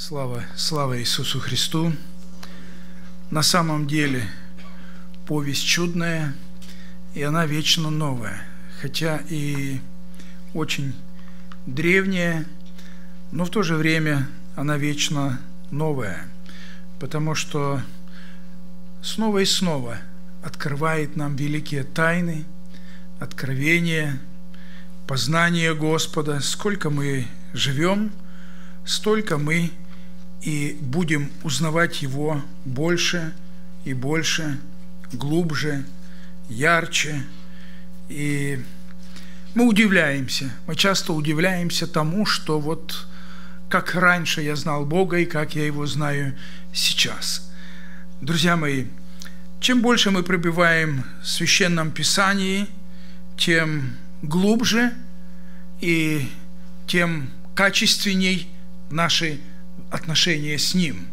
Слава, слава Иисусу Христу. На самом деле повесть чудная, и она вечно новая, хотя и очень древняя, но в то же время она вечно новая, потому что снова и снова открывает нам великие тайны, откровения, познание Господа. Сколько мы живем, столько мы и будем узнавать Его больше и больше, глубже, ярче. И мы удивляемся, мы часто удивляемся тому, что вот как раньше я знал Бога и как я Его знаю сейчас. Друзья мои, чем больше мы пробиваем в Священном Писании, тем глубже и тем качественней наши отношения с Ним,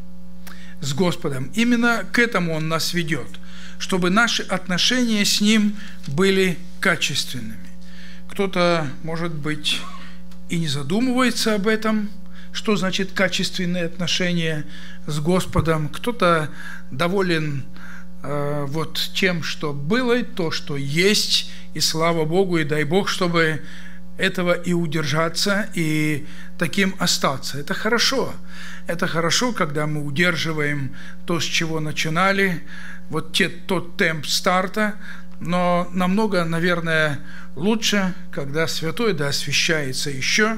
с Господом. Именно к этому Он нас ведет, чтобы наши отношения с Ним были качественными. Кто-то, может быть, и не задумывается об этом, что значит качественные отношения с Господом. Кто-то доволен э, вот тем, что было, то, что есть, и слава Богу, и дай Бог, чтобы этого и удержаться, и таким остаться. Это хорошо. Это хорошо, когда мы удерживаем то, с чего начинали, вот те, тот темп старта, но намного, наверное, лучше, когда святой да освещается еще,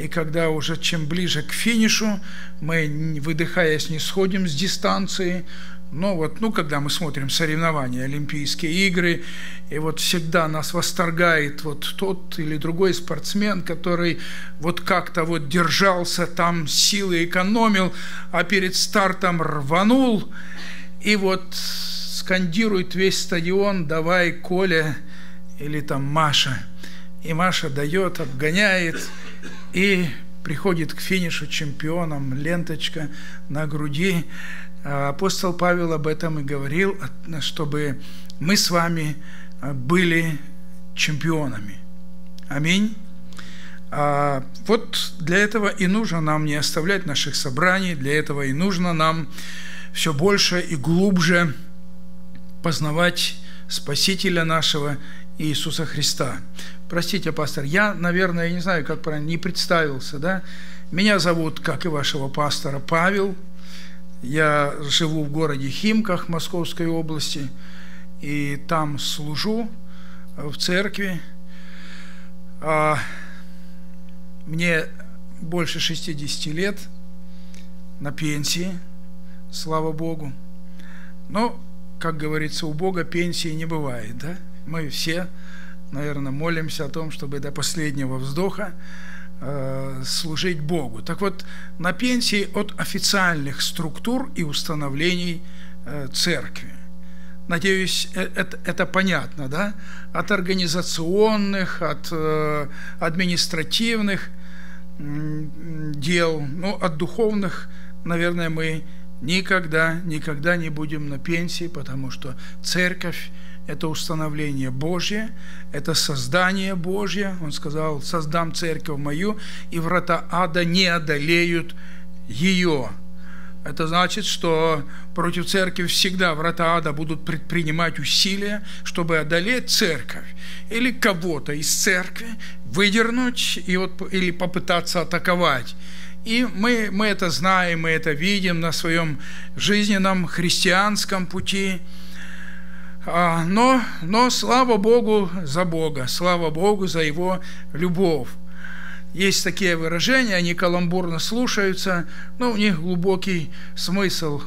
и когда уже чем ближе к финишу, мы, выдыхаясь, не сходим с дистанции, но вот, ну, когда мы смотрим соревнования, Олимпийские игры, и вот всегда нас восторгает вот тот или другой спортсмен, который вот как-то вот держался, там силы экономил, а перед стартом рванул, и вот скандирует весь стадион «давай, Коля» или там Маша. И Маша дает, обгоняет, и приходит к финишу чемпионом, ленточка на груди, а апостол Павел об этом и говорил, чтобы мы с вами а, были чемпионами. Аминь. А вот для этого и нужно нам не оставлять наших собраний, для этого и нужно нам все больше и глубже познавать Спасителя нашего Иисуса Христа. Простите, пастор, я, наверное, я не знаю, как правильно, не представился, да? Меня зовут, как и вашего пастора, Павел – я живу в городе Химках Московской области, и там служу в церкви. А мне больше 60 лет, на пенсии, слава Богу. Но, как говорится, у Бога пенсии не бывает, да? Мы все, наверное, молимся о том, чтобы до последнего вздоха Э, служить Богу. Так вот, на пенсии от официальных структур и установлений э, церкви. Надеюсь, э, это, это понятно, да? От организационных, от административных дел, ну, от духовных, наверное, мы никогда, никогда не будем на пенсии, потому что церковь это установление Божье, это создание Божье. Он сказал, создам церковь мою, и врата ада не одолеют ее. Это значит, что против церкви всегда врата ада будут предпринимать усилия, чтобы одолеть церковь или кого-то из церкви, выдернуть и вот, или попытаться атаковать. И мы, мы это знаем, мы это видим на своем жизненном христианском пути – но, но слава Богу за Бога, слава Богу за Его любовь. Есть такие выражения, они каламбурно слушаются, но у них глубокий смысл.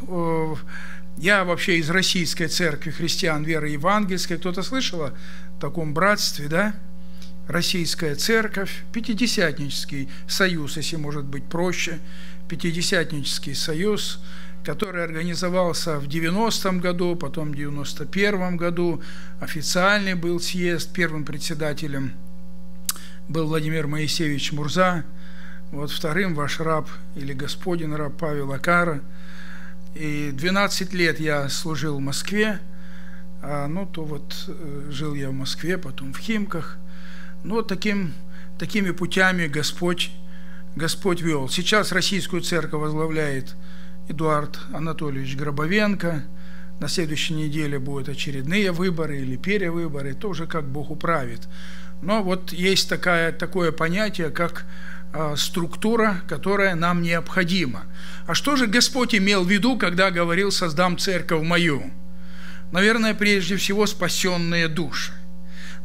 Я вообще из российской церкви христиан веры евангельской. Кто-то слышал о таком братстве, да? Российская церковь, Пятидесятнический союз, если может быть проще, Пятидесятнический союз – который организовался в 90-м году, потом в 91-м году. Официальный был съезд, первым председателем был Владимир Моисеевич Мурза, вот вторым ваш раб или господин раб Павел Акара. И 12 лет я служил в Москве, а, ну, то вот э, жил я в Москве, потом в Химках. Ну, таким, такими путями Господь Господь вел. Сейчас российскую церковь возглавляет Эдуард Анатольевич Гробовенко. На следующей неделе будут очередные выборы или перевыборы, тоже как Бог управит. Но вот есть такая, такое понятие, как э, структура, которая нам необходима. А что же Господь имел в виду, когда говорил «создам церковь мою»? Наверное, прежде всего спасенные души.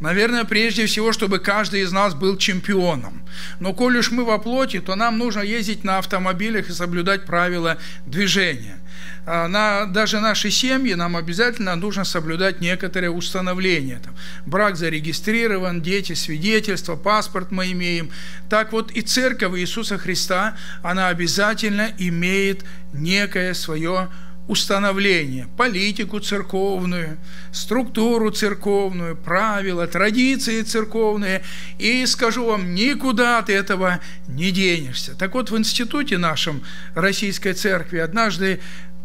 Наверное, прежде всего, чтобы каждый из нас был чемпионом. Но коль уж мы во плоти, то нам нужно ездить на автомобилях и соблюдать правила движения. А на, даже наши семьи нам обязательно нужно соблюдать некоторые установления. Там, брак зарегистрирован, дети, свидетельство, паспорт мы имеем. Так вот и церковь Иисуса Христа, она обязательно имеет некое свое установление, политику церковную, структуру церковную, правила, традиции церковные. И скажу вам, никуда от этого не денешься. Так вот, в институте нашем Российской Церкви однажды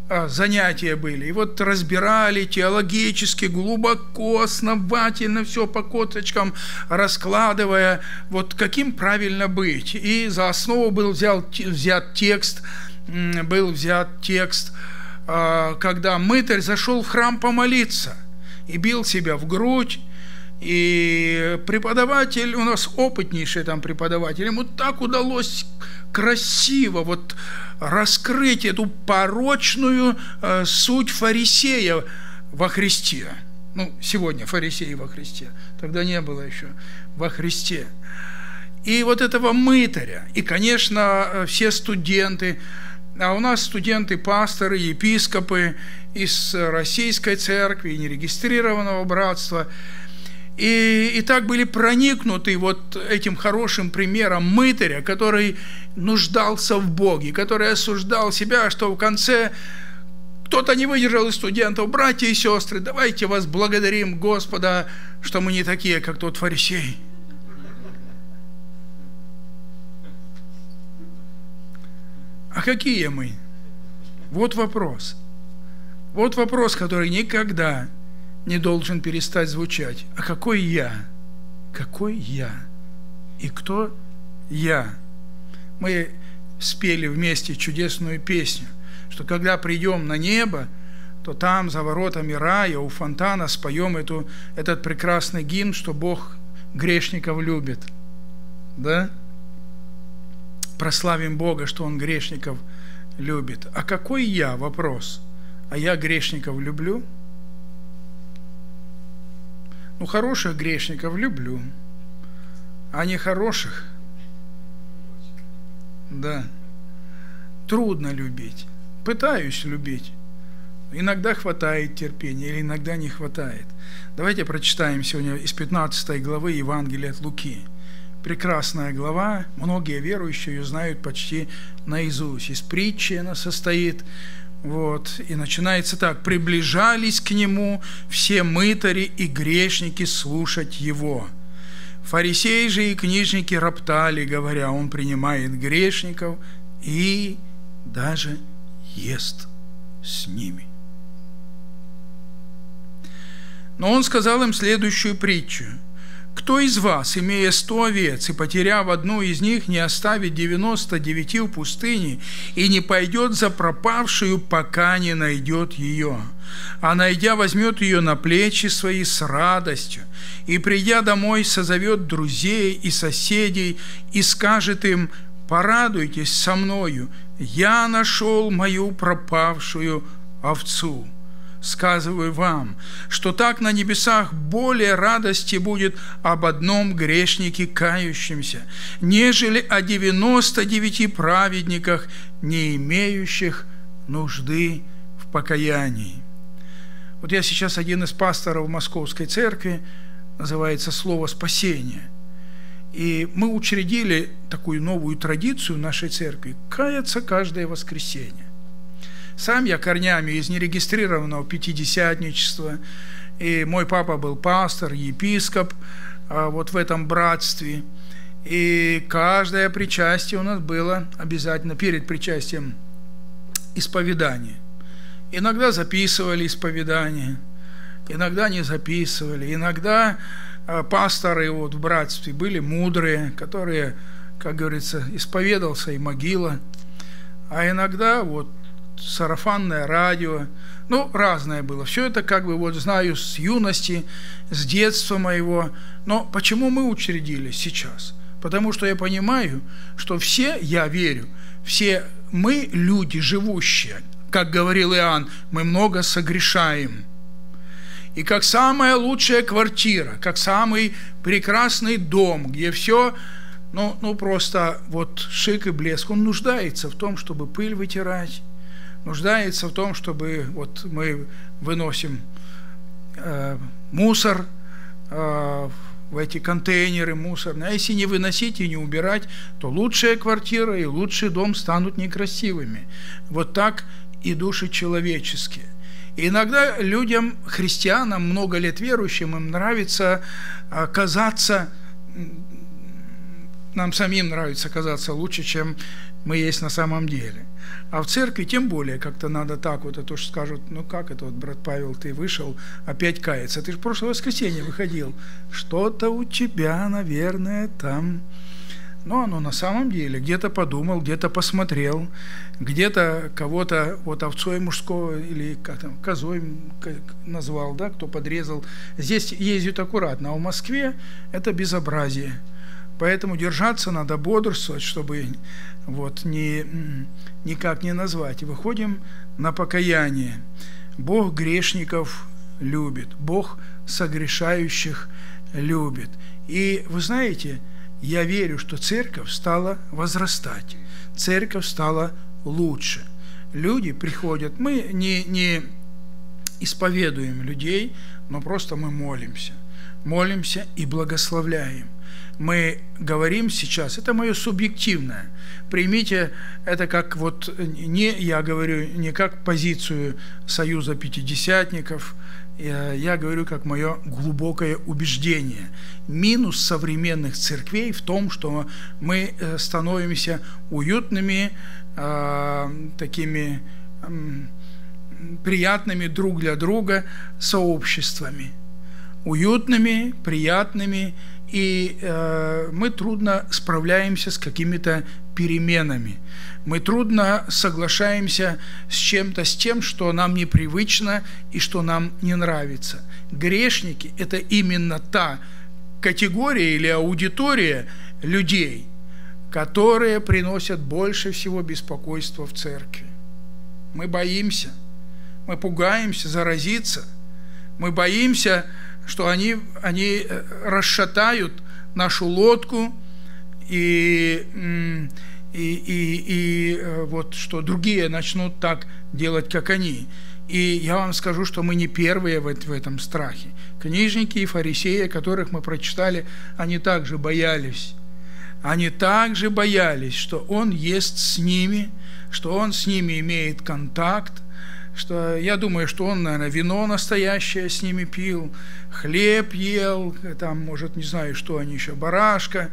а, занятия были. И вот разбирали теологически, глубоко, основательно, все по коточкам раскладывая, вот каким правильно быть. И за основу был взял, взят текст, был взят текст – когда мытарь зашел в храм помолиться и бил себя в грудь, и преподаватель, у нас опытнейший там преподаватель, ему так удалось красиво вот раскрыть эту порочную э, суть фарисея во Христе. Ну, сегодня фарисеи во Христе, тогда не было еще во Христе. И вот этого мытаря, и, конечно, э, все студенты, а у нас студенты, пасторы, епископы из Российской Церкви, нерегистрированного братства. И, и так были проникнуты вот этим хорошим примером мытаря, который нуждался в Боге, который осуждал себя, что в конце кто-то не выдержал из студентов, братья и сестры, давайте вас благодарим Господа, что мы не такие, как тот фарисей. Какие мы? Вот вопрос. Вот вопрос, который никогда не должен перестать звучать. А какой я? Какой я? И кто я? Мы спели вместе чудесную песню, что когда придем на небо, то там, за воротами рая, у фонтана споем эту, этот прекрасный гимн, что Бог грешников любит. Да? Прославим Бога, что Он грешников любит. А какой я? Вопрос. А я грешников люблю? Ну, хороших грешников люблю, а не хороших. Да. Трудно любить. Пытаюсь любить. Иногда хватает терпения, или иногда не хватает. Давайте прочитаем сегодня из 15 главы Евангелия от Луки прекрасная глава, многие верующие ее знают почти наизусть. Из притчи она состоит, вот, и начинается так. «Приближались к нему все мытари и грешники слушать его. Фарисеи же и книжники роптали, говоря, он принимает грешников и даже ест с ними». Но он сказал им следующую притчу – кто из вас, имея сто овец и потеряв одну из них, не оставит девяносто девяти в пустыне и не пойдет за пропавшую, пока не найдет ее? А найдя, возьмет ее на плечи свои с радостью, и, придя домой, созовет друзей и соседей и скажет им, «Порадуйтесь со мною, я нашел мою пропавшую овцу» сказываю вам, что так на небесах более радости будет об одном грешнике кающемся, нежели о девяносто девяти праведниках, не имеющих нужды в покаянии. Вот я сейчас один из пасторов Московской церкви, называется «Слово спасения». И мы учредили такую новую традицию нашей церкви – каяться каждое воскресенье. Сам я корнями из нерегистрированного пятидесятничества, и мой папа был пастор, епископ а, вот в этом братстве. И каждое причастие у нас было обязательно перед причастием исповедание. Иногда записывали исповедание, иногда не записывали. Иногда а, пасторы вот в братстве были мудрые, которые как говорится, исповедался и могила, а иногда вот сарафанное радио, ну, разное было. Все это как бы вот знаю с юности, с детства моего. Но почему мы учредились сейчас? Потому что я понимаю, что все, я верю, все мы люди живущие, как говорил Иоанн, мы много согрешаем. И как самая лучшая квартира, как самый прекрасный дом, где все ну, ну просто вот шик и блеск, он нуждается в том, чтобы пыль вытирать, нуждается в том, чтобы вот мы выносим э, мусор э, в эти контейнеры мусорные. А если не выносить и не убирать, то лучшая квартира и лучший дом станут некрасивыми. Вот так и души человеческие. И иногда людям, христианам, много лет верующим, им нравится э, казаться нам самим нравится казаться лучше, чем мы есть на самом деле. А в церкви тем более как-то надо так вот, а то что скажут, ну как это вот, брат Павел, ты вышел, опять каяться. Ты же прошлое воскресенье выходил. Что-то у тебя, наверное, там... Но оно на самом деле где-то подумал, где-то посмотрел, где-то кого-то вот овцой мужского или как там, козой назвал, да, кто подрезал. Здесь ездят аккуратно, а в Москве это безобразие. Поэтому держаться надо, бодрствовать, чтобы вот не, никак не назвать. И выходим на покаяние. Бог грешников любит, Бог согрешающих любит. И вы знаете, я верю, что церковь стала возрастать, церковь стала лучше. Люди приходят, мы не, не исповедуем людей, но просто мы молимся. Молимся и благословляем мы говорим сейчас, это мое субъективное. Примите это как вот, не я говорю, не как позицию Союза Пятидесятников, я говорю как мое глубокое убеждение. Минус современных церквей в том, что мы э, становимся уютными, э, такими приятными друг для друга сообществами. Уютными, приятными, и э, мы трудно справляемся с какими-то переменами. Мы трудно соглашаемся с чем-то, с тем, что нам непривычно и что нам не нравится. Грешники – это именно та категория или аудитория людей, которые приносят больше всего беспокойства в церкви. Мы боимся, мы пугаемся заразиться, мы боимся что они, они э, расшатают нашу лодку и, и, и, и э, вот что другие начнут так делать, как они. И я вам скажу, что мы не первые в, в этом страхе. Книжники и фарисеи, которых мы прочитали, они также боялись. Они также боялись, что Он есть с ними, что Он с ними имеет контакт, что я думаю, что он, наверное, вино настоящее с ними пил, хлеб ел, там, может, не знаю, что они еще, барашка.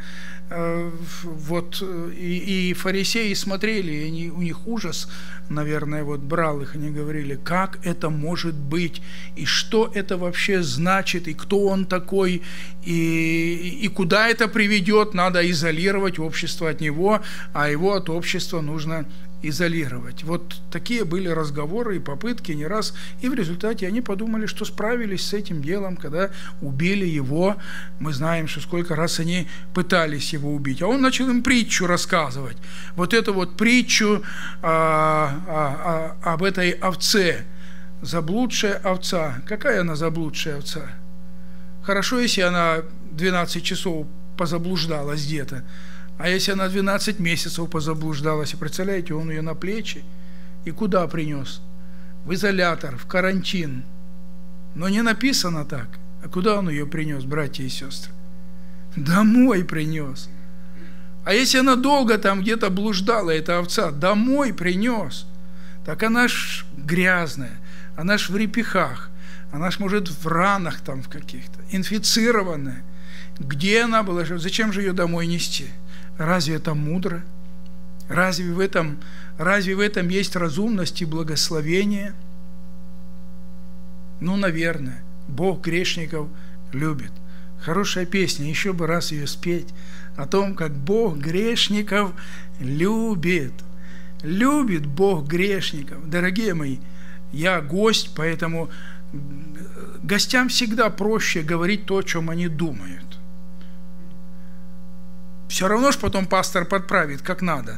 Э, вот, и, и фарисеи смотрели, и они, у них ужас, наверное, вот брал их, они говорили, как это может быть, и что это вообще значит, и кто он такой, и, и куда это приведет, надо изолировать общество от него, а его от общества нужно изолировать. Вот такие были разговоры и попытки не раз, и в результате они подумали, что справились с этим делом, когда убили его. Мы знаем, что сколько раз они пытались его убить. А он начал им притчу рассказывать. Вот эту вот притчу а, а, а, об этой овце. Заблудшая овца. Какая она заблудшая овца? Хорошо, если она 12 часов позаблуждалась где-то. А если она 12 месяцев позаблуждалась, представляете, он ее на плечи и куда принес? В изолятор, в карантин. Но не написано так. А куда он ее принес, братья и сестры? Домой принес. А если она долго там где-то блуждала, эта овца, домой принес, так она ж грязная, она ж в репихах, она ж, может, в ранах там в каких-то, инфицированная. Где она была? Зачем же ее домой нести? Разве это мудро? Разве в этом, разве в этом есть разумность и благословение? Ну, наверное. Бог грешников любит. Хорошая песня, еще бы раз ее спеть, о том, как Бог грешников любит. Любит Бог грешников. Дорогие мои, я гость, поэтому гостям всегда проще говорить то, о чем они думают. Все равно ж потом пастор подправит, как надо.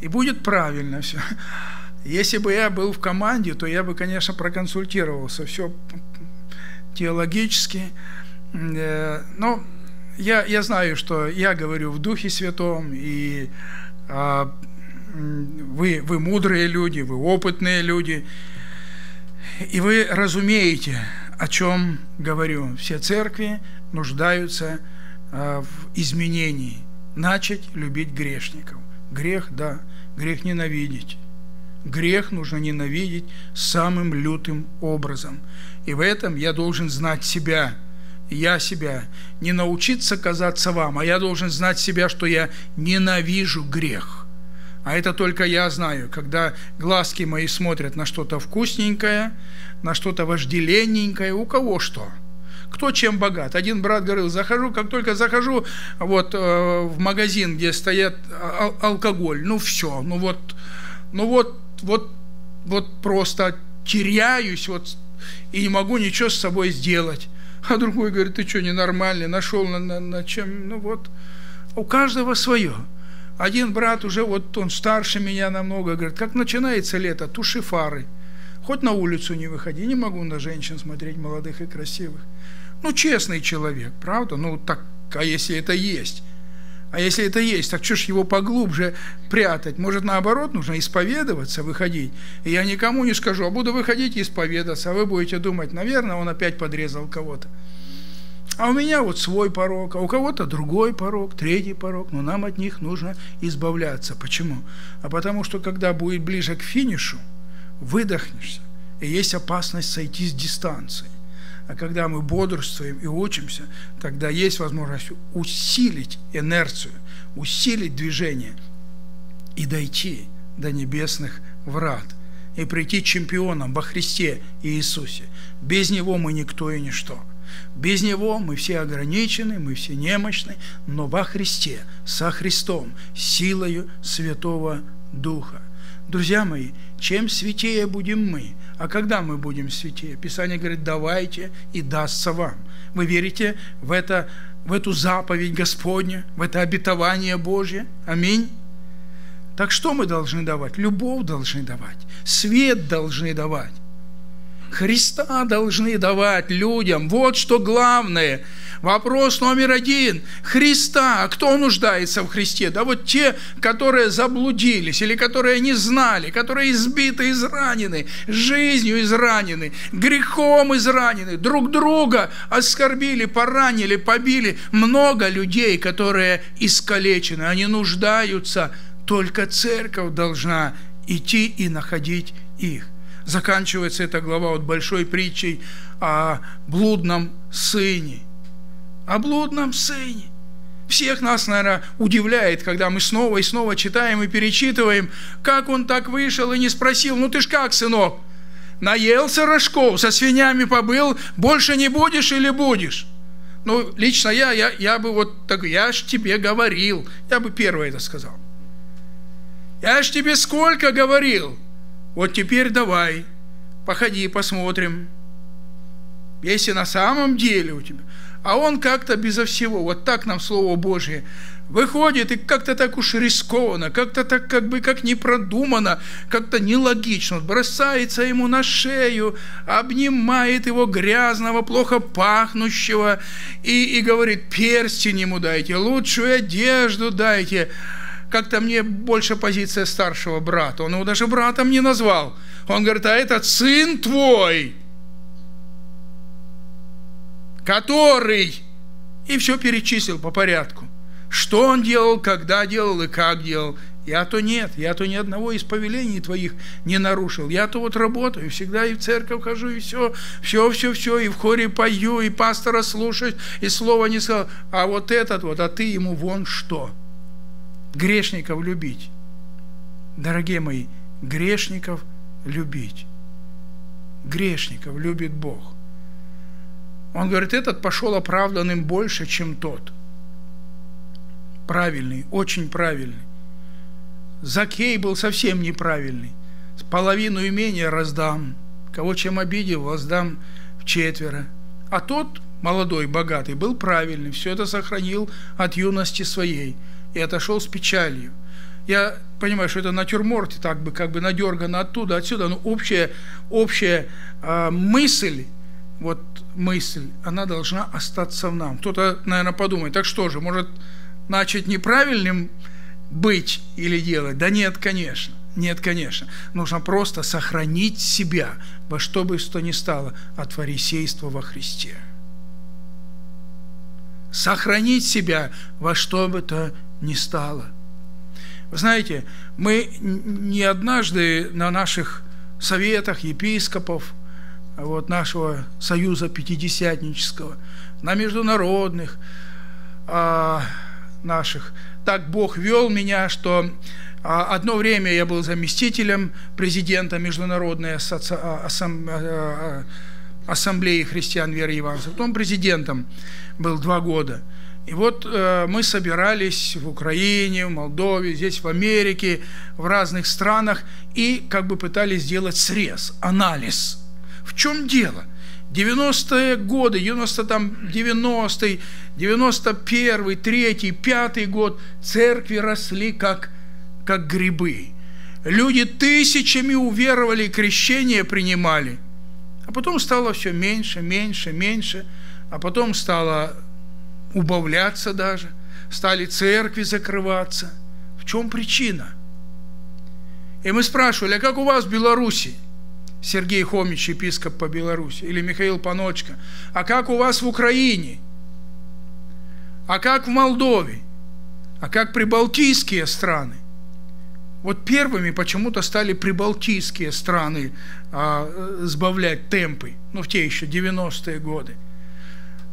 И будет правильно все. Если бы я был в команде, то я бы, конечно, проконсультировался. Все теологически. Э, но я, я знаю, что я говорю в Духе Святом, и а, вы, вы мудрые люди, вы опытные люди, и вы разумеете, о чем говорю. Все церкви нуждаются а, в изменении. Начать любить грешников. Грех, да, грех ненавидеть. Грех нужно ненавидеть самым лютым образом. И в этом я должен знать себя, я себя, не научиться казаться вам, а я должен знать себя, что я ненавижу грех. А это только я знаю, когда глазки мои смотрят на что-то вкусненькое, на что-то вожделенненькое, у кого что – кто чем богат. Один брат говорил, захожу, как только захожу вот, э, в магазин, где стоят ал- алкоголь, ну все, ну вот, ну вот, вот, вот просто теряюсь, вот, и не могу ничего с собой сделать. А другой говорит, ты что, ненормальный, нашел на, на, на чем, ну вот, у каждого свое. Один брат уже, вот он старше меня намного, говорит, как начинается лето, туши фары. Хоть на улицу не выходи, не могу на женщин смотреть, молодых и красивых. Ну, честный человек, правда? Ну, так, а если это есть? А если это есть, так что ж его поглубже прятать? Может, наоборот, нужно исповедоваться, выходить? И я никому не скажу, а буду выходить и исповедаться, а вы будете думать, наверное, он опять подрезал кого-то. А у меня вот свой порог, а у кого-то другой порог, третий порог, но нам от них нужно избавляться. Почему? А потому что, когда будет ближе к финишу, выдохнешься, и есть опасность сойти с дистанции. А когда мы бодрствуем и учимся, тогда есть возможность усилить инерцию, усилить движение и дойти до небесных врат и прийти чемпионом во Христе Иисусе. Без Него мы никто и ничто. Без Него мы все ограничены, мы все немощны, но во Христе, со Христом, силою Святого Духа. Друзья мои, чем святее будем мы, а когда мы будем святее? Писание говорит, давайте и дастся вам. Вы верите в, это, в эту заповедь Господня, в это обетование Божье? Аминь. Так что мы должны давать? Любовь должны давать, свет должны давать. Христа должны давать людям. Вот что главное – Вопрос номер один. Христа. Кто нуждается в Христе? Да вот те, которые заблудились или которые не знали, которые избиты, изранены, жизнью изранены, грехом изранены, друг друга оскорбили, поранили, побили. Много людей, которые искалечены, они нуждаются. Только церковь должна идти и находить их. Заканчивается эта глава вот большой притчей о блудном сыне – о блудном сыне. Всех нас, наверное, удивляет, когда мы снова и снова читаем и перечитываем, как он так вышел и не спросил, ну ты ж как, сынок, наелся рожков, со свинями побыл, больше не будешь или будешь? Ну, лично я, я, я бы вот так, я ж тебе говорил, я бы первое это сказал. Я ж тебе сколько говорил, вот теперь давай, походи, посмотрим. Если на самом деле у тебя а он как-то безо всего, вот так нам Слово Божие выходит, и как-то так уж рискованно, как-то так как бы как не продумано, как-то нелогично, бросается ему на шею, обнимает его грязного, плохо пахнущего, и, и говорит, перстень ему дайте, лучшую одежду дайте, как-то мне больше позиция старшего брата, он его даже братом не назвал, он говорит, а этот сын твой – который, и все перечислил по порядку. Что он делал, когда делал и как делал. Я-то нет, я-то ни одного из повелений твоих не нарушил. Я-то вот работаю, всегда и в церковь хожу, и все, все, все, все, и в хоре пою, и пастора слушаю, и слова не сказал. А вот этот вот, а ты ему вон что. Грешников любить. Дорогие мои, грешников любить. Грешников любит Бог – Он говорит, этот пошел оправданным больше, чем тот. Правильный, очень правильный. Закей был совсем неправильный. Половину имения раздам. Кого чем обидел, воздам в четверо. А тот, молодой, богатый, был правильный. Все это сохранил от юности своей. И отошел с печалью. Я понимаю, что это натюрморт, так бы как бы надергано оттуда, отсюда, но общая, общая э, мысль, вот мысль, она должна остаться в нам. Кто-то, наверное, подумает, так что же, может начать неправильным быть или делать? Да нет, конечно. Нет, конечно. Нужно просто сохранить себя во что бы то ни стало от фарисейства во Христе. Сохранить себя во что бы то ни стало – вы знаете, мы не однажды на наших советах епископов, вот нашего союза пятидесятнического, на международных а, наших, так Бог вел меня, что а, одно время я был заместителем президента Международной. А, а, ассамблеи христиан веры Евангелия, потом президентом был два года – и вот э, мы собирались в Украине, в Молдове, здесь в Америке, в разных странах и как бы пытались сделать срез, анализ. В чем дело? 90-е годы, 90 там 90-й, 91-й, 3-й, 5 год церкви росли как, как грибы. Люди тысячами уверовали, крещение принимали. А потом стало все меньше, меньше, меньше. А потом стало убавляться даже, стали церкви закрываться. В чем причина? И мы спрашивали, а как у вас в Беларуси? Сергей Хомич, епископ по Беларуси, или Михаил Паночка. А как у вас в Украине? А как в Молдове? А как прибалтийские страны? Вот первыми почему-то стали прибалтийские страны а, сбавлять темпы, ну, в те еще 90-е годы.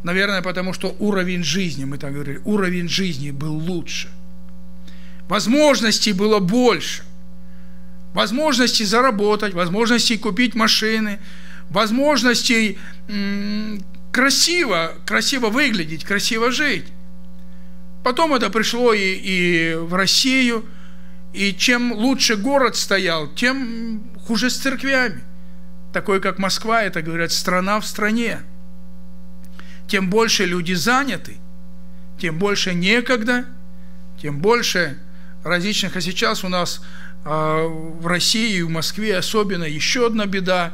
Наверное, потому что уровень жизни, мы так говорили, уровень жизни был лучше. Возможностей было больше. Возможностей заработать, возможностей купить машины, возможностей красиво, красиво выглядеть, красиво жить. Потом это пришло и, и в Россию, и чем лучше город стоял, тем хуже с церквями. Такой, как Москва, это, говорят, страна в стране тем больше люди заняты, тем больше некогда, тем больше различных. А сейчас у нас э, в России и в Москве особенно еще одна беда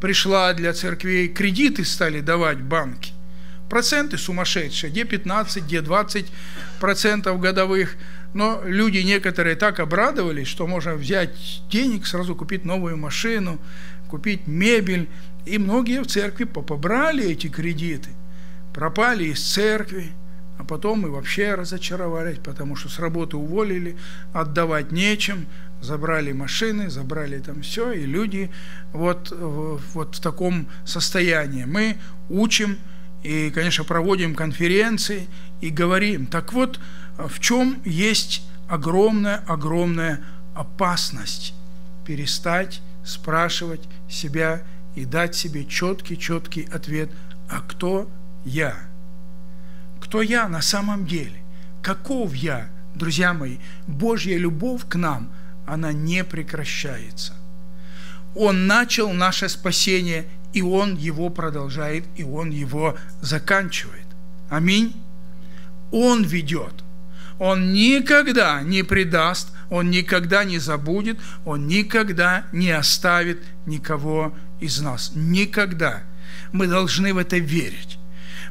пришла для церквей. Кредиты стали давать банки. Проценты сумасшедшие, где 15, где 20 процентов годовых. Но люди некоторые так обрадовались, что можно взять денег, сразу купить новую машину, купить мебель. И многие в церкви побрали эти кредиты пропали из церкви, а потом мы вообще разочаровались, потому что с работы уволили, отдавать нечем, забрали машины, забрали там все, и люди вот, вот в таком состоянии. Мы учим и, конечно, проводим конференции и говорим, так вот, в чем есть огромная-огромная опасность перестать спрашивать себя и дать себе четкий-четкий ответ, а кто я? Кто я на самом деле? Каков я? Друзья мои, Божья любовь к нам, она не прекращается. Он начал наше спасение, и Он его продолжает, и Он его заканчивает. Аминь. Он ведет. Он никогда не предаст, Он никогда не забудет, Он никогда не оставит никого из нас. Никогда. Мы должны в это верить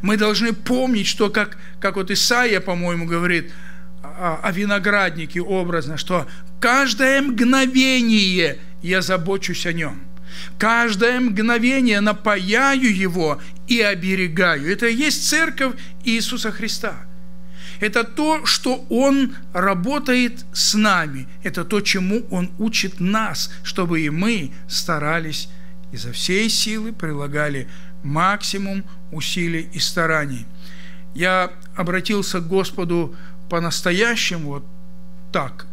мы должны помнить, что как, как вот Исаия, по-моему, говорит о, о винограднике образно, что каждое мгновение я забочусь о нем. Каждое мгновение напаяю его и оберегаю. Это и есть церковь Иисуса Христа. Это то, что Он работает с нами. Это то, чему Он учит нас, чтобы и мы старались изо всей силы прилагали максимум усилий и стараний. Я обратился к Господу по-настоящему, вот так,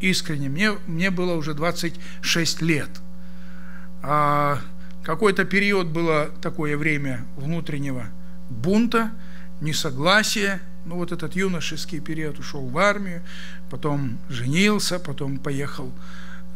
искренне. Мне, мне было уже 26 лет. А Какой-то период было такое время внутреннего бунта, несогласия. Ну вот этот юношеский период ушел в армию, потом женился, потом поехал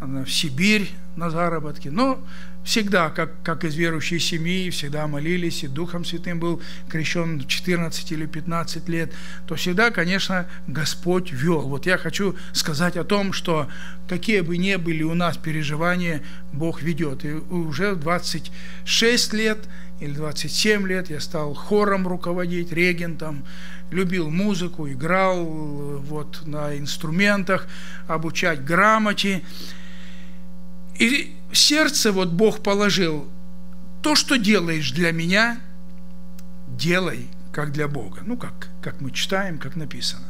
в Сибирь на заработки. Но всегда, как, как из верующей семьи, всегда молились, и Духом Святым был крещен в 14 или 15 лет, то всегда, конечно, Господь вел. Вот я хочу сказать о том, что какие бы ни были у нас переживания, Бог ведет. И уже в 26 лет или 27 лет я стал хором руководить, регентом, любил музыку, играл вот на инструментах, обучать грамоте. И сердце вот Бог положил, то, что делаешь для меня, делай как для Бога. Ну, как, как мы читаем, как написано.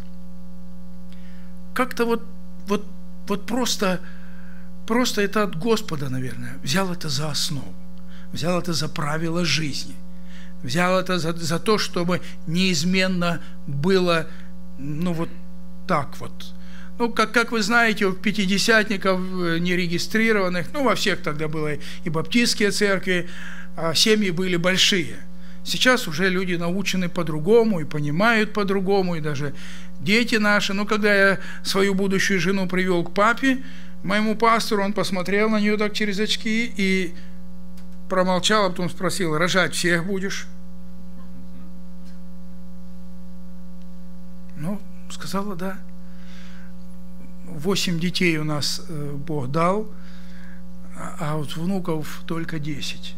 Как-то вот, вот, вот просто, просто это от Господа, наверное, взял это за основу, взял это за правило жизни, взял это за, за то, чтобы неизменно было, ну, вот так вот, ну, как, как вы знаете, у пятидесятников э, нерегистрированных, ну, во всех тогда было и баптистские церкви, а семьи были большие. Сейчас уже люди научены по-другому и понимают по-другому, и даже дети наши. Ну, когда я свою будущую жену привел к папе, моему пастору, он посмотрел на нее так через очки и промолчал, а потом спросил, рожать всех будешь? Ну, сказала, да восемь детей у нас э, Бог дал, а, вот внуков только десять.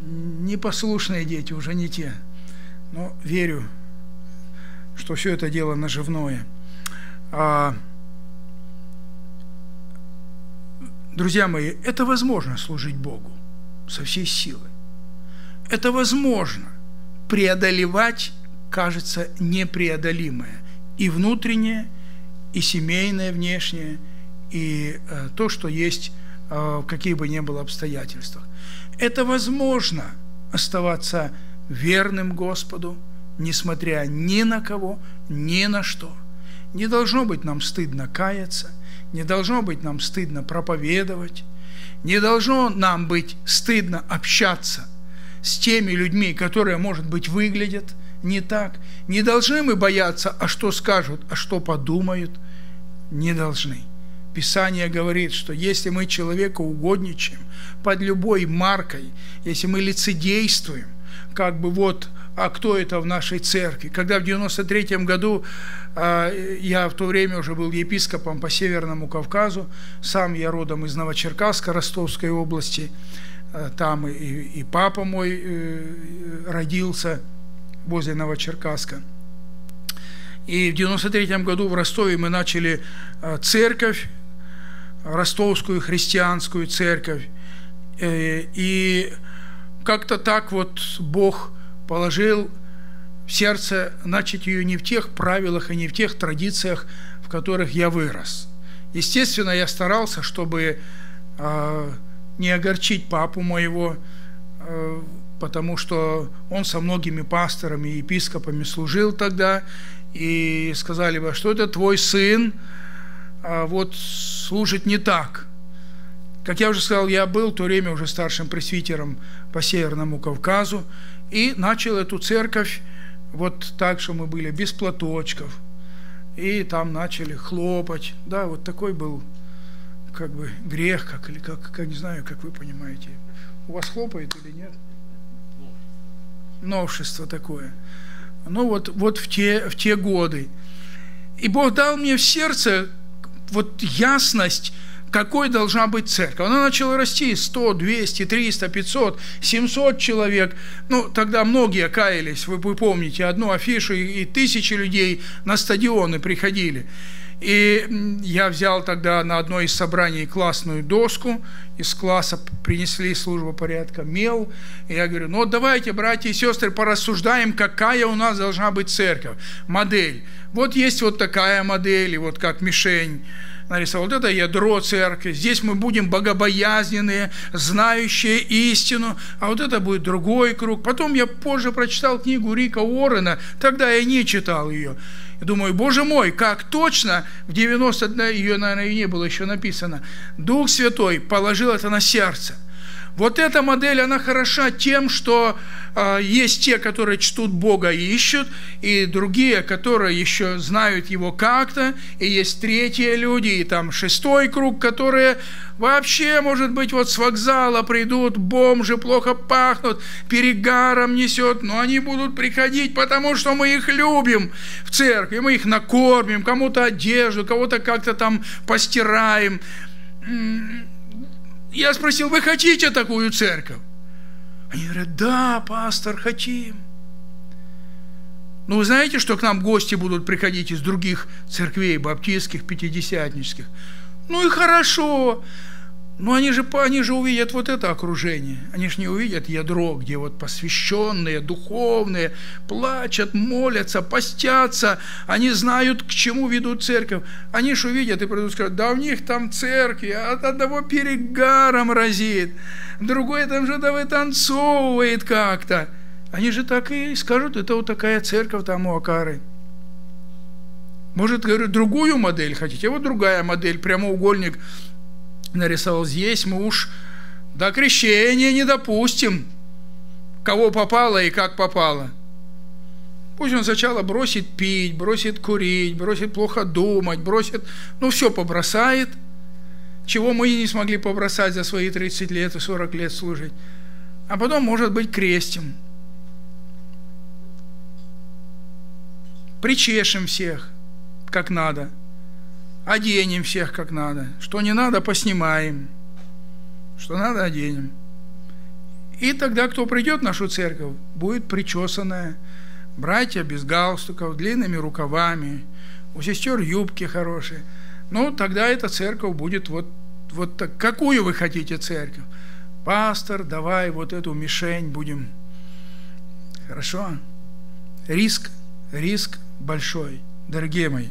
Непослушные дети уже не те. Но верю, что все это дело наживное. А, друзья мои, это возможно служить Богу со всей силой. Это возможно преодолевать, кажется, непреодолимое. И внутреннее, и семейное внешнее, и э, то, что есть э, в каких бы ни было обстоятельствах. Это возможно оставаться верным Господу, несмотря ни на кого, ни на что. Не должно быть нам стыдно каяться, не должно быть нам стыдно проповедовать, не должно нам быть стыдно общаться с теми людьми, которые, может быть, выглядят не так. Не должны мы бояться, а что скажут, а что подумают. Не должны. Писание говорит, что если мы человека угодничаем под любой маркой, если мы лицедействуем, как бы вот, а кто это в нашей церкви? Когда в 93 году э, я в то время уже был епископом по Северному Кавказу, сам я родом из Новочеркасска, Ростовской области, э, там и, и папа мой э, родился – возле Новочеркасска. И в 93 году в Ростове мы начали э, церковь, ростовскую христианскую церковь. Э, и как-то так вот Бог положил в сердце начать ее не в тех правилах и не в тех традициях, в которых я вырос. Естественно, я старался, чтобы э, не огорчить папу моего, потому что он со многими пасторами и епископами служил тогда, и сказали бы, что это твой сын, а вот служит не так. Как я уже сказал, я был в то время уже старшим пресвитером по Северному Кавказу, и начал эту церковь вот так, что мы были без платочков, и там начали хлопать. Да, вот такой был как бы грех, как или как, как не знаю, как вы понимаете. У вас хлопает или нет? Новшество такое. Ну вот, вот в, те, в те годы. И Бог дал мне в сердце вот ясность, какой должна быть церковь. Она начала расти 100, 200, 300, 500, 700 человек. Ну, тогда многие каялись, вы, вы помните, одну афишу, и, и тысячи людей на стадионы приходили. И я взял тогда на одно из собраний классную доску, из класса принесли службу порядка мел, и я говорю, ну давайте, братья и сестры, порассуждаем, какая у нас должна быть церковь, модель. Вот есть вот такая модель, и вот как мишень нарисовал. Вот это ядро церкви. Здесь мы будем богобоязненные, знающие истину, а вот это будет другой круг. Потом я позже прочитал книгу Рика Уоррена, тогда я не читал ее. И думаю, боже мой, как точно, в 90 ее, наверное, и не было еще написано, Дух Святой положил это на сердце. Вот эта модель, она хороша тем, что э, есть те, которые чтут Бога и ищут, и другие, которые еще знают Его как-то, и есть третьи люди, и там шестой круг, которые вообще, может быть, вот с вокзала придут, бомжи плохо пахнут, перегаром несет, но они будут приходить, потому что мы их любим в церкви, мы их накормим, кому-то одежду, кого-то как-то там постираем, я спросил, вы хотите такую церковь? Они говорят, да, пастор, хотим. Ну, вы знаете, что к нам гости будут приходить из других церквей, баптистских, пятидесятнических? Ну и хорошо. Но они же, они же увидят вот это окружение. Они же не увидят ядро, где вот посвященные, духовные, плачут, молятся, постятся. Они знают, к чему ведут церковь. Они же увидят и придут и скажут, да у них там церкви, от одного перегаром разит. Другой там же да вытанцовывает как-то. Они же так и скажут, это вот такая церковь там у Акары. Может, говорю, другую модель хотите? Вот другая модель, прямоугольник – нарисовал здесь, мы уж до крещения не допустим, кого попало и как попало. Пусть он сначала бросит пить, бросит курить, бросит плохо думать, бросит, ну все побросает, чего мы не смогли побросать за свои 30 лет и 40 лет служить. А потом, может быть, крестим. Причешем всех, как надо – оденем всех как надо. Что не надо, поснимаем. Что надо, оденем. И тогда, кто придет в нашу церковь, будет причесанная, братья без галстуков, длинными рукавами, у сестер юбки хорошие. Ну, тогда эта церковь будет вот, вот так. Какую вы хотите церковь? Пастор, давай вот эту мишень будем. Хорошо? Риск, риск большой, дорогие мои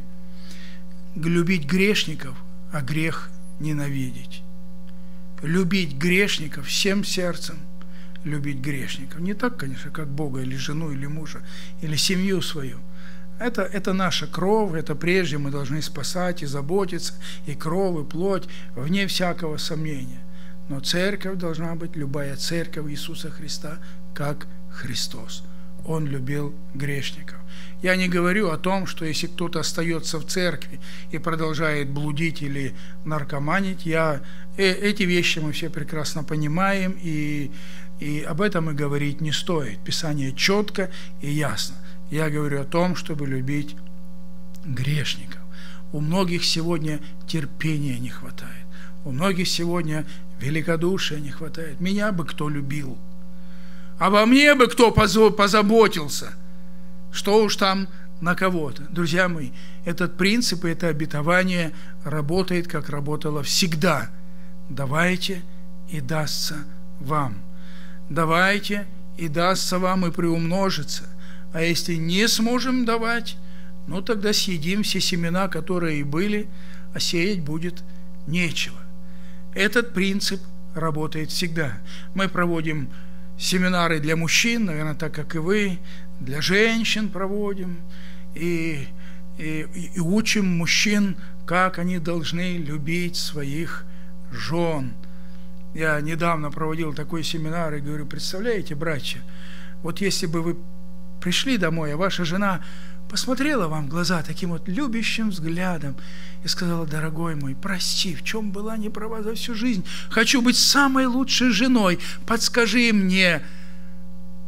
любить грешников, а грех ненавидеть. Любить грешников всем сердцем, любить грешников. Не так, конечно, как Бога или жену, или мужа, или семью свою. Это, это наша кровь, это прежде мы должны спасать и заботиться, и кровь, и плоть, вне всякого сомнения. Но церковь должна быть, любая церковь Иисуса Христа, как Христос. Он любил грешников. Я не говорю о том, что если кто-то остается в церкви и продолжает блудить или наркоманить, я, э, эти вещи мы все прекрасно понимаем, и, и об этом и говорить не стоит. Писание четко и ясно. Я говорю о том, чтобы любить грешников. У многих сегодня терпения не хватает. У многих сегодня великодушия не хватает. Меня бы кто любил. Обо мне бы кто позаботился – что уж там на кого-то. Друзья мои, этот принцип и это обетование работает, как работало всегда. Давайте, и дастся вам. Давайте, и дастся вам, и приумножится. А если не сможем давать, ну тогда съедим все семена, которые и были, а сеять будет нечего. Этот принцип работает всегда. Мы проводим семинары для мужчин, наверное, так как и вы, для женщин проводим и, и, и учим мужчин, как они должны любить своих жен. Я недавно проводил такой семинар и говорю, представляете, братья, вот если бы вы пришли домой, а ваша жена посмотрела вам в глаза таким вот любящим взглядом и сказала, дорогой мой, прости, в чем была неправа за всю жизнь, хочу быть самой лучшей женой, подскажи мне,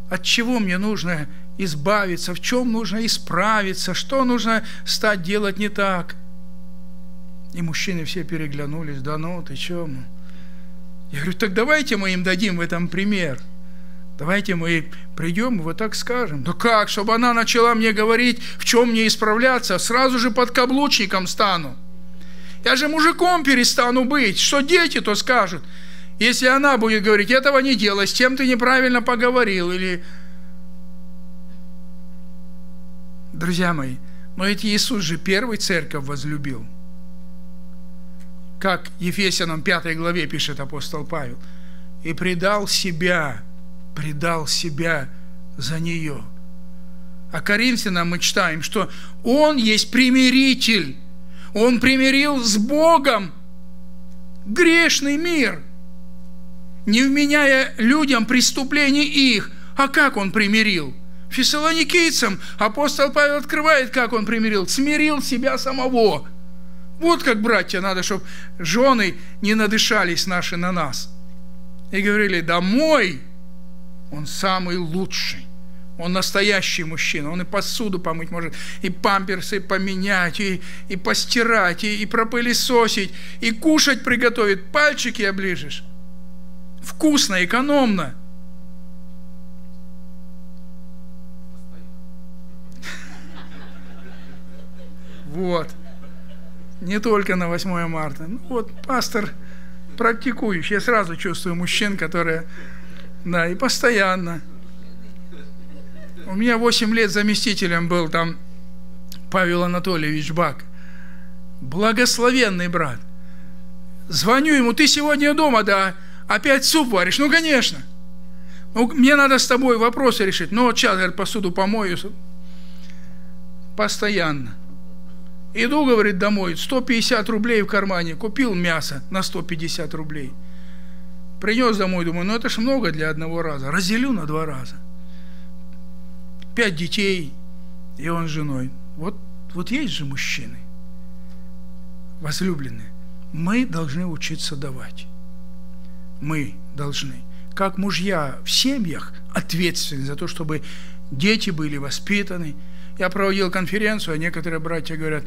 от чего мне нужно избавиться, в чем нужно исправиться, что нужно стать делать не так. И мужчины все переглянулись, да ну, ты чем? Я говорю, так давайте мы им дадим в этом пример. Давайте мы придем и вот так скажем. Да как, чтобы она начала мне говорить, в чем мне исправляться, сразу же под каблучником стану. Я же мужиком перестану быть. Что дети, то скажут. Если она будет говорить, этого не делай, с тем ты неправильно поговорил, или Друзья мои, но ведь Иисус же первый церковь возлюбил. Как Ефесянам 5 главе пишет апостол Павел. И предал себя, предал себя за нее. А Коринфянам мы читаем, что Он есть примиритель. Он примирил с Богом грешный мир. не вменяя людям преступлений их. А как он примирил? Фессалоникийцам апостол Павел открывает, как он примирил. Смирил себя самого. Вот как, братья, надо, чтобы жены не надышались наши на нас. И говорили, да мой, он самый лучший. Он настоящий мужчина, он и посуду помыть может, и памперсы поменять, и, и постирать, и, и пропылесосить, и кушать приготовит, пальчики оближешь. Вкусно, экономно. Вот. Не только на 8 марта. Ну вот, пастор практикующий. Я сразу чувствую мужчин, которые, да, и постоянно. У меня 8 лет заместителем был там Павел Анатольевич Бак. Благословенный брат. Звоню ему, ты сегодня дома, да? Опять суп варишь? Ну, конечно. Ну, мне надо с тобой вопросы решить. Ну, вот сейчас, говорит, посуду помою. Постоянно. Иду, говорит, домой, 150 рублей в кармане, купил мясо на 150 рублей. Принес домой, думаю, ну это ж много для одного раза. Разделю на два раза. Пять детей, и он с женой. Вот, вот есть же мужчины, возлюбленные. Мы должны учиться давать. Мы должны. Как мужья в семьях ответственны за то, чтобы дети были воспитаны, я проводил конференцию, а некоторые братья говорят,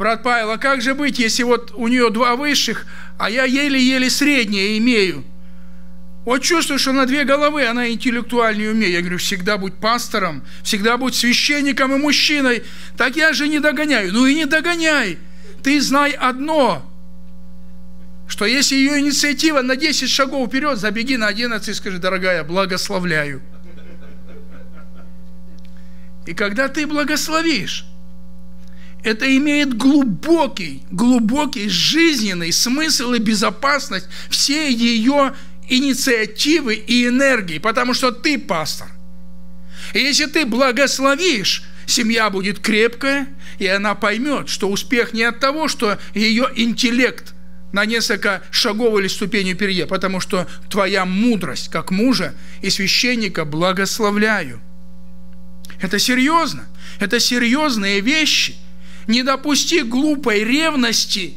брат Павел, а как же быть, если вот у нее два высших, а я еле-еле среднее имею? Вот чувствую, что на две головы она интеллектуальнее умеет. Я говорю, всегда будь пастором, всегда будь священником и мужчиной. Так я же не догоняю. Ну и не догоняй. Ты знай одно, что если ее инициатива на 10 шагов вперед, забеги на 11 и скажи, дорогая, благословляю. И когда ты благословишь, это имеет глубокий, глубокий жизненный смысл и безопасность всей ее инициативы и энергии, потому что ты пастор. И если ты благословишь, семья будет крепкая, и она поймет, что успех не от того, что ее интеллект на несколько шагов или ступеней впереди, потому что твоя мудрость, как мужа и священника, благословляю – это серьезно. Это серьезные вещи. Не допусти глупой ревности.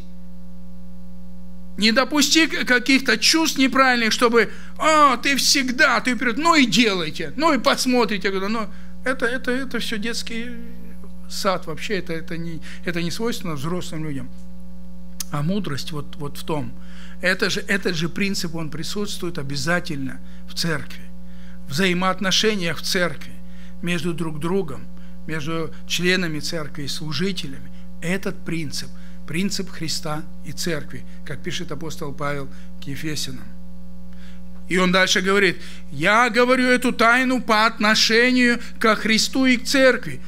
Не допусти каких-то чувств неправильных, чтобы, а, ты всегда, ты вперед, ну и делайте, ну и посмотрите. Ну, это, это, это все детский сад вообще, это, это, не, это не свойственно взрослым людям. А мудрость вот, вот в том, это же, этот же принцип, он присутствует обязательно в церкви, в взаимоотношениях в церкви между друг другом, между членами церкви и служителями. Этот принцип, принцип Христа и церкви, как пишет апостол Павел к Ефесянам. И он дальше говорит, я говорю эту тайну по отношению к Христу и к церкви.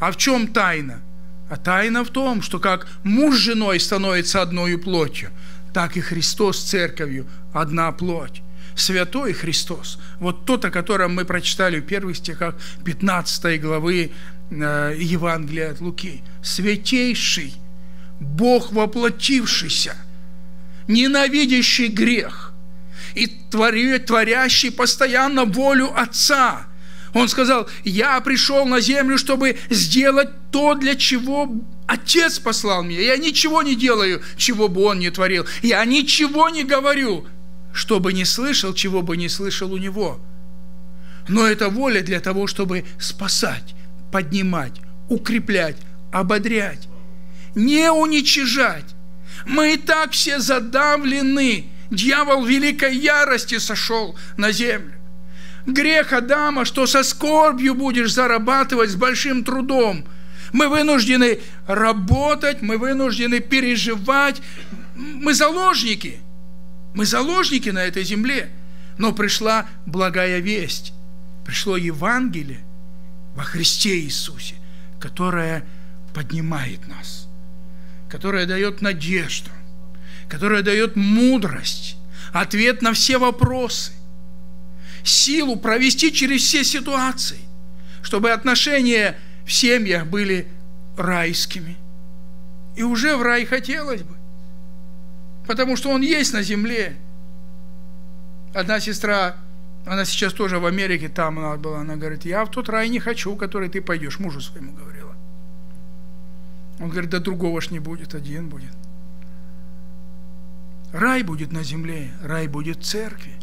А в чем тайна? А тайна в том, что как муж с женой становится одной плотью, так и Христос с церковью одна плоть святой Христос, вот тот, о котором мы прочитали в первых стихах 15 главы Евангелия от Луки, святейший, Бог воплотившийся, ненавидящий грех и творящий постоянно волю Отца. Он сказал, я пришел на землю, чтобы сделать то, для чего Отец послал меня. Я ничего не делаю, чего бы Он не творил. Я ничего не говорю, что бы не слышал, чего бы не слышал у него. Но это воля для того, чтобы спасать, поднимать, укреплять, ободрять, не уничижать. Мы и так все задавлены. Дьявол великой ярости сошел на землю. Грех Адама, что со скорбью будешь зарабатывать с большим трудом. Мы вынуждены работать, мы вынуждены переживать. Мы заложники – мы заложники на этой земле. Но пришла благая весть. Пришло Евангелие во Христе Иисусе, которое поднимает нас, которое дает надежду, которое дает мудрость, ответ на все вопросы, силу провести через все ситуации, чтобы отношения в семьях были райскими. И уже в рай хотелось бы потому что Он есть на земле. Одна сестра, она сейчас тоже в Америке, там она была, она говорит, я в тот рай не хочу, в который ты пойдешь, мужу своему говорила. Он говорит, да другого ж не будет, один будет. Рай будет на земле, рай будет в церкви.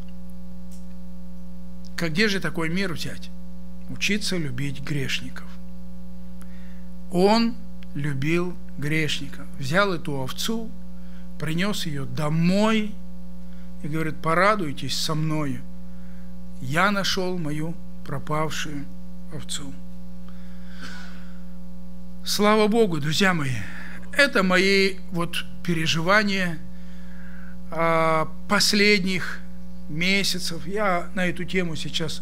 Как где же такой мир взять? Учиться любить грешников. Он любил грешников. Взял эту овцу, принес ее домой и говорит, порадуйтесь со мною. Я нашел мою пропавшую овцу. Слава Богу, друзья мои, это мои вот переживания а, последних месяцев. Я на эту тему сейчас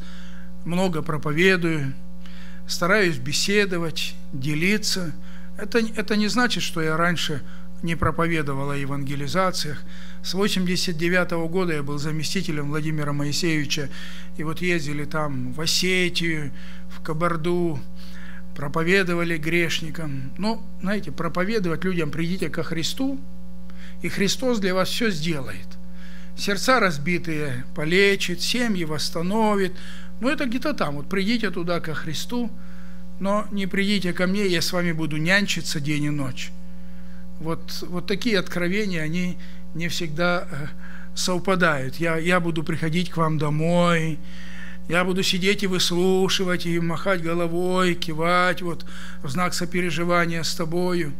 много проповедую, стараюсь беседовать, делиться. Это, это не значит, что я раньше не проповедовал о евангелизациях. С 89 -го года я был заместителем Владимира Моисеевича, и вот ездили там в Осетию, в Кабарду, проповедовали грешникам. Ну, знаете, проповедовать людям, придите ко Христу, и Христос для вас все сделает. Сердца разбитые полечит, семьи восстановит. Ну, это где-то там. Вот придите туда ко Христу, но не придите ко мне, я с вами буду нянчиться день и ночь. Вот, вот такие откровения, они не всегда э, совпадают. Я, я буду приходить к вам домой, я буду сидеть и выслушивать, и махать головой, кивать, вот, в знак сопереживания с тобою.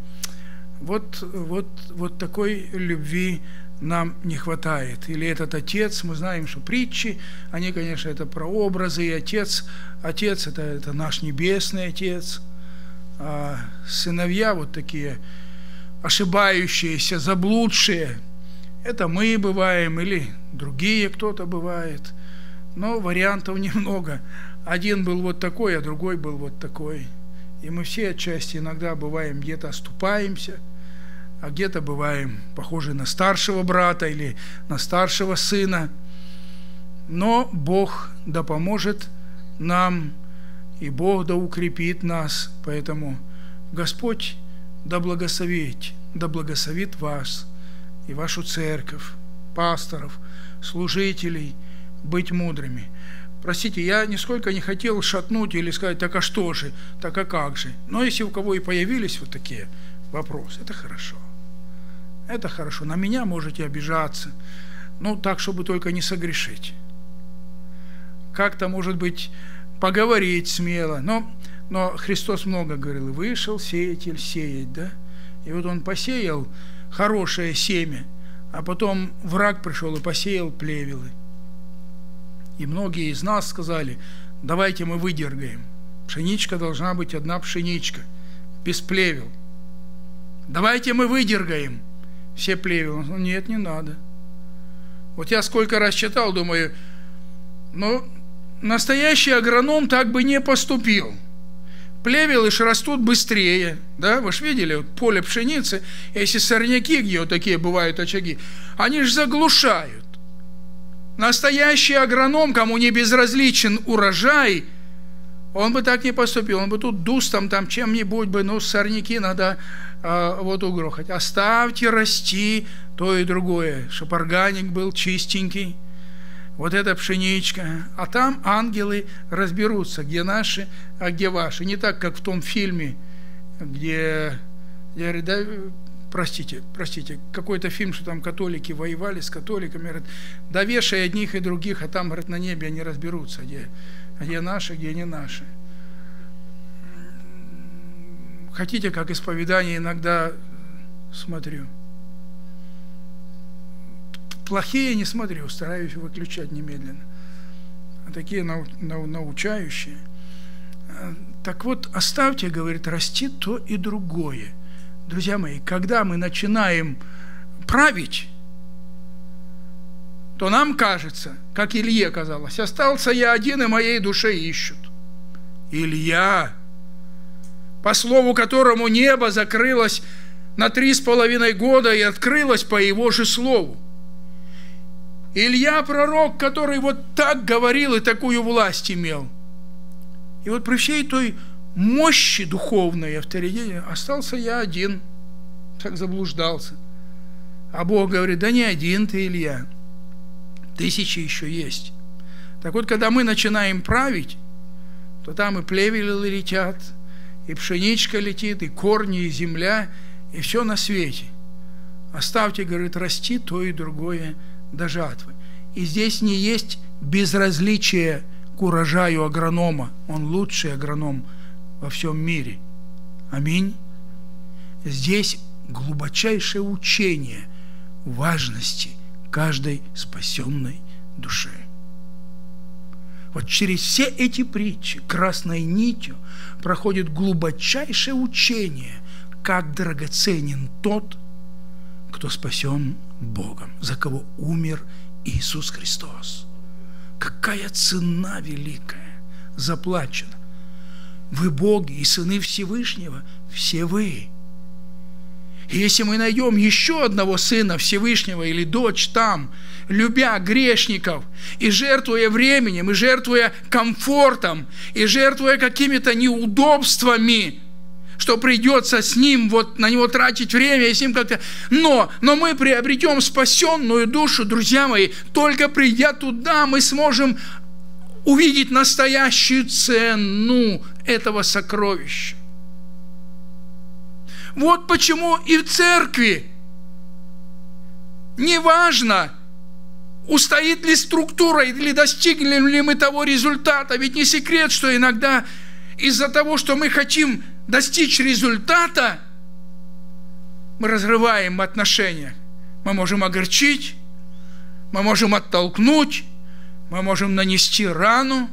Вот, вот, вот такой любви нам не хватает. Или этот отец, мы знаем, что притчи, они, конечно, это прообразы, и отец, отец это, это наш небесный отец, а сыновья вот такие ошибающиеся, заблудшие, это мы бываем, или другие кто-то бывает – но вариантов немного. Один был вот такой, а другой был вот такой. И мы все отчасти иногда бываем где-то оступаемся, а где-то бываем похожи на старшего брата или на старшего сына. Но Бог да поможет нам, и Бог да укрепит нас. Поэтому Господь да благословит, да благословит вас и вашу церковь, пасторов, служителей – быть мудрыми. Простите, я нисколько не хотел шатнуть или сказать, так а что же, так а как же. Но если у кого и появились вот такие вопросы, это хорошо. Это хорошо. На меня можете обижаться. Ну, так, чтобы только не согрешить. Как-то, может быть, поговорить смело. Но, но Христос много говорил. Вышел сеятель сеять, да? И вот он посеял хорошее семя, а потом враг пришел и посеял плевелы. И многие из нас сказали, давайте мы выдергаем. Пшеничка должна быть одна пшеничка, без плевел. Давайте мы выдергаем все плевела. Ну, нет, не надо. Вот я сколько раз читал, думаю, ну, настоящий агроном так бы не поступил. Плевелы ж растут быстрее, да, вы же видели, вот поле пшеницы, если сорняки, где вот такие бывают очаги, они же заглушают. Настоящий агроном, кому не безразличен урожай, он бы так не поступил. Он бы тут дустом там чем-нибудь бы, ну, сорняки надо э, вот угрохать. Оставьте расти то и другое, чтобы органик был чистенький. Вот эта пшеничка. А там ангелы разберутся, где наши, а где ваши. Не так, как в том фильме, где, я говорю, да, простите, простите, какой-то фильм, что там католики воевали с католиками, говорят, да вешай одних и других, а там, говорят, на небе они разберутся, где, где наши, где не наши. Хотите, как исповедание иногда смотрю. Плохие не смотрю, стараюсь выключать немедленно. Такие научающие. Так вот, оставьте, говорит, расти то и другое – друзья мои, когда мы начинаем править, то нам кажется, как Илье казалось, остался я один, и моей душе ищут. Илья, по слову которому небо закрылось на три с половиной года и открылось по его же слову. Илья пророк, который вот так говорил и такую власть имел. И вот при всей той мощи духовной, авторитете, остался я один, так заблуждался. А Бог говорит, да не один ты, Илья. Тысячи еще есть. Так вот, когда мы начинаем править, то там и плевелы летят, и пшеничка летит, и корни, и земля, и все на свете. Оставьте, говорит, расти то и другое до жатвы. И здесь не есть безразличие к урожаю агронома. Он лучший агроном во всем мире. Аминь. Здесь глубочайшее учение важности каждой спасенной душе. Вот через все эти притчи красной нитью проходит глубочайшее учение, как драгоценен тот, кто спасен Богом, за кого умер Иисус Христос. Какая цена великая заплачена. Вы боги и сыны Всевышнего, все вы. И если мы найдем еще одного сына Всевышнего или дочь там, любя грешников и жертвуя временем, и жертвуя комфортом, и жертвуя какими-то неудобствами, что придется с ним, вот на него тратить время, и с ним как-то... Но, но мы приобретем спасенную душу, друзья мои, только придя туда, мы сможем увидеть настоящую цену этого сокровища. Вот почему и в церкви неважно, устоит ли структура или достигнем ли мы того результата. Ведь не секрет, что иногда из-за того, что мы хотим достичь результата, мы разрываем отношения. Мы можем огорчить, мы можем оттолкнуть, мы можем нанести рану,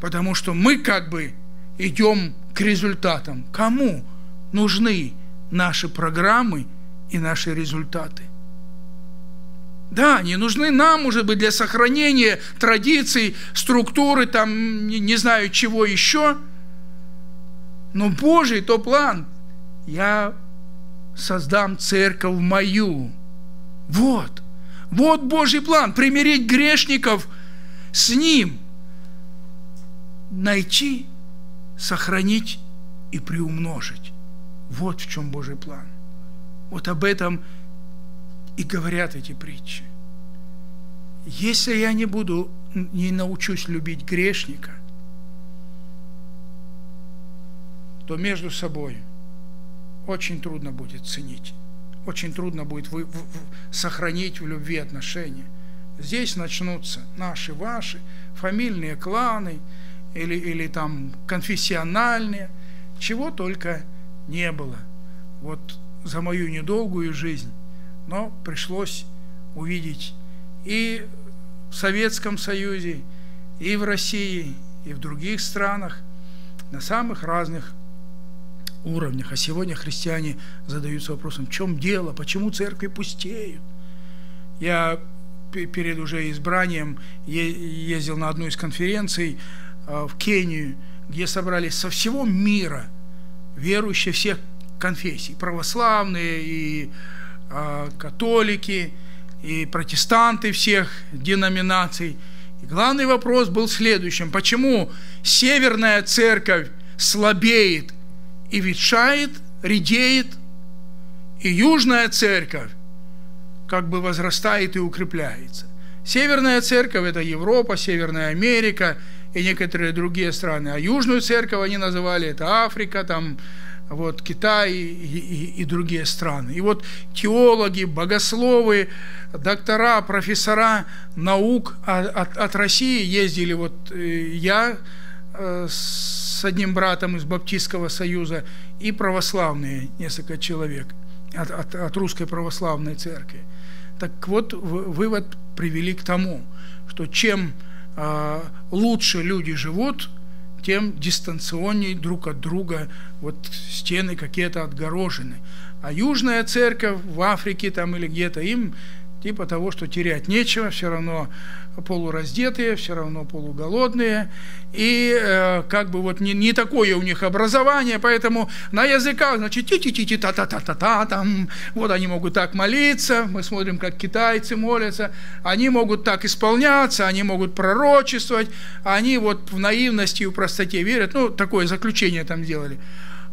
потому что мы как бы идем к результатам. Кому нужны наши программы и наши результаты? Да, они нужны нам, может быть, для сохранения традиций, структуры, там, не, не знаю, чего еще. Но Божий то план. Я создам церковь мою. Вот. Вот Божий план. Примирить грешников с Ним. Найти, сохранить и приумножить. Вот в чем Божий план. Вот об этом и говорят эти притчи. Если я не буду, не научусь любить грешника, то между собой очень трудно будет ценить, очень трудно будет вы, в, в, сохранить в любви отношения. Здесь начнутся наши, ваши, фамильные кланы или, или там конфессиональные, чего только не было. Вот за мою недолгую жизнь но пришлось увидеть и в Советском Союзе, и в России, и в других странах на самых разных уровнях. А сегодня христиане задаются вопросом, в чем дело, почему церкви пустеют. Я перед уже избранием ездил на одну из конференций а, в Кению, где собрались со всего мира верующие всех конфессий, православные и а, католики и протестанты всех деноминаций. И главный вопрос был следующим. Почему Северная Церковь слабеет и ветшает, редеет, и Южная Церковь как бы возрастает и укрепляется. Северная Церковь – это Европа, Северная Америка и некоторые другие страны. А Южную Церковь они называли это Африка, там вот, Китай и, и, и другие страны. И вот теологи, богословы, доктора, профессора наук от, от России ездили. Вот э, я с одним братом из Баптистского союза и православные, несколько человек от, от, от Русской Православной Церкви. Так вот, вывод привели к тому, что чем э, лучше люди живут – тем дистанционнее друг от друга вот стены какие-то отгорожены. А Южная Церковь в Африке там или где-то им типа того, что терять нечего, все равно полураздетые, все равно полуголодные, и э, как бы вот не, не такое у них образование, поэтому на языках, значит, ти ти ти ти та та та та та там, вот они могут так молиться, мы смотрим, как китайцы молятся, они могут так исполняться, они могут пророчествовать, они вот в наивности и в простоте верят, ну, такое заключение там сделали.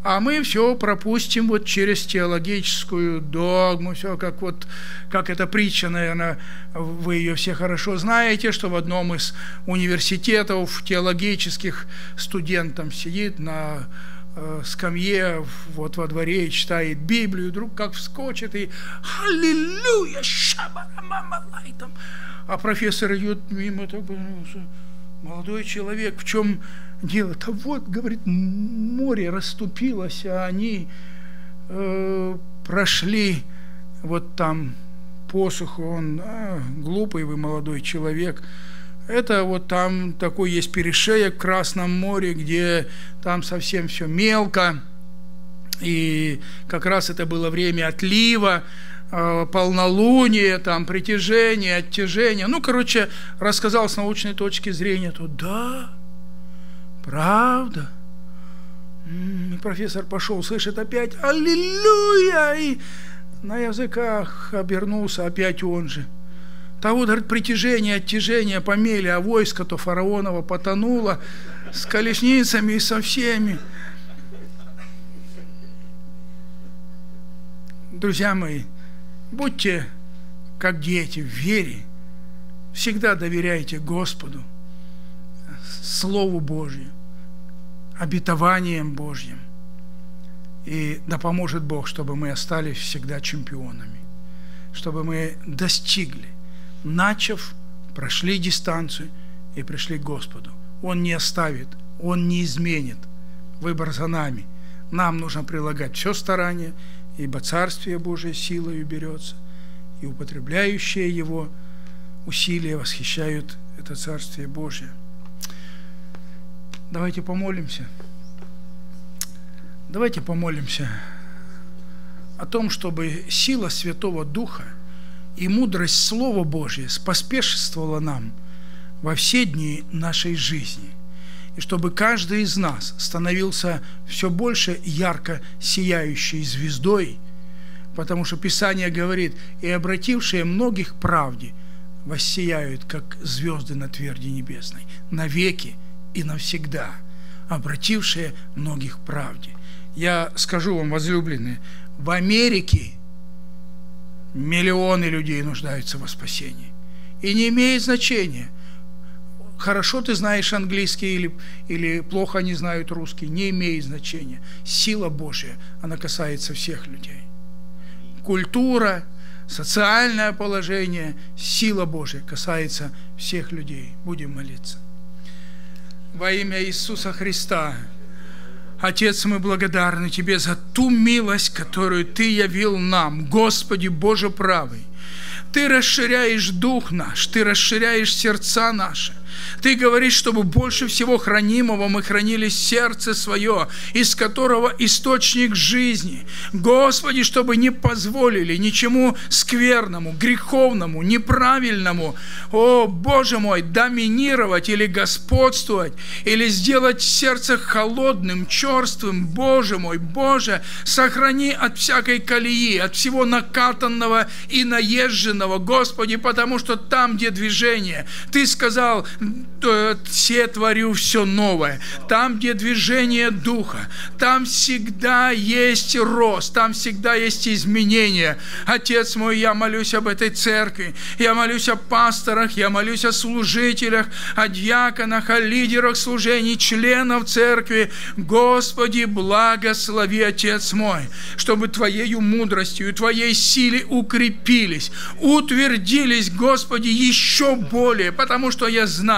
А мы все пропустим вот через теологическую догму, все как вот, как эта притча, наверное, вы ее все хорошо знаете, что в одном из университетов теологических студент там сидит на э, скамье вот во дворе и читает Библию, вдруг как вскочит и «Аллилуйя! Шабарамамалай!» там. А профессор идет мимо, так, молодой человек, в чем дело? Да вот, говорит, море расступилось, а они э, прошли вот там посуху, он, а, глупый вы молодой человек, это вот там такой есть перешеек в Красном море, где там совсем все мелко, и как раз это было время отлива, полнолуние, там, притяжение, оттяжение. Ну, короче, рассказал с научной точки зрения, то да, правда. И профессор пошел, слышит опять «Аллилуйя!» И на языках обернулся опять он же. Того, говорит, притяжение, оттяжение помели, а войско-то фараонова потонуло с колесницами и со всеми. Друзья мои, будьте как дети в вере, всегда доверяйте Господу – Слову Божьему, обетованием Божьим. И да поможет Бог, чтобы мы остались всегда чемпионами, чтобы мы достигли, начав, прошли дистанцию и пришли к Господу. Он не оставит, Он не изменит. Выбор за нами. Нам нужно прилагать все старание, ибо Царствие Божие силою берется, и употребляющие его усилия восхищают это Царствие Божие – Давайте помолимся. Давайте помолимся о том, чтобы сила Святого Духа и мудрость Слова Божьего споспешествовала нам во все дни нашей жизни, и чтобы каждый из нас становился все больше ярко сияющей звездой, потому что Писание говорит, и обратившие многих правде воссияют, как звезды на тверди небесной, навеки и навсегда, обратившие многих правде. Я скажу вам, возлюбленные, в Америке миллионы людей нуждаются во спасении. И не имеет значения, хорошо ты знаешь английский или, или плохо они знают русский, не имеет значения. Сила Божья, она касается всех людей. Культура, социальное положение, сила Божья касается всех людей. Будем молиться во имя Иисуса Христа. Отец, мы благодарны Тебе за ту милость, которую Ты явил нам, Господи Боже правый. Ты расширяешь дух наш, Ты расширяешь сердца наши. Ты говоришь, чтобы больше всего хранимого мы хранили сердце свое, из которого источник жизни. Господи, чтобы не позволили ничему скверному, греховному, неправильному, о, Боже мой, доминировать или господствовать, или сделать сердце холодным, черствым. Боже мой, Боже, сохрани от всякой колеи, от всего накатанного и наезженного, Господи, потому что там, где движение, Ты сказал, все творю все новое. Там, где движение духа, там всегда есть рост, там всегда есть изменения. Отец мой, я молюсь об этой церкви, я молюсь о пасторах, я молюсь о служителях, о диаконах, о лидерах служений, членов церкви. Господи, благослови, Отец мой, чтобы Твоею мудростью и Твоей силе укрепились, утвердились, Господи, еще более, потому что я знаю,